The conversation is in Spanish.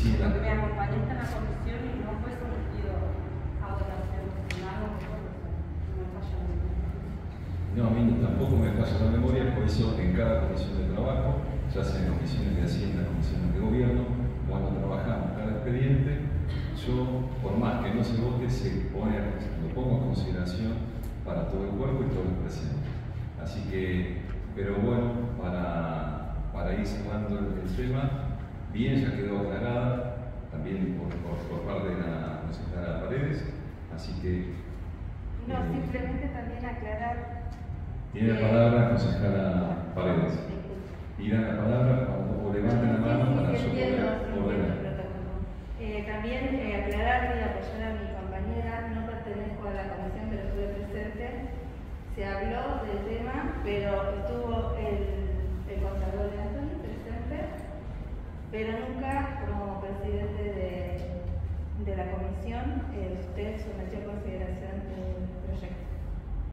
Sí, lo que me acompañó está en la comisión y no fue sometido a votación. No, a mí tampoco me falla la memoria, por eso en cada comisión de trabajo, ya sea en comisiones de Hacienda, comisiones de Gobierno, cuando trabajamos cada expediente, yo, por más que no se vote, se pone, lo pongo en consideración para todo el cuerpo y todos los presentes. Así que, pero bueno, para, para ir cerrando el, el tema, bien, ya quedó aclarada, también por, por, por parte de la consejera Paredes, así que No, simplemente también aclarar. tiene la palabra la consejera Paredes. Y dan la palabra o levanten la mano para entiendo, poder. Eh, también eh, aclarar y apoyar a mi compañera, no pertenezco a la comisión, pero estuve presente. Se habló del tema, pero estuvo el, el contador de Anthony presente, pero nunca presidente de, la comisión eh, usted sometió a consideración el proyecto.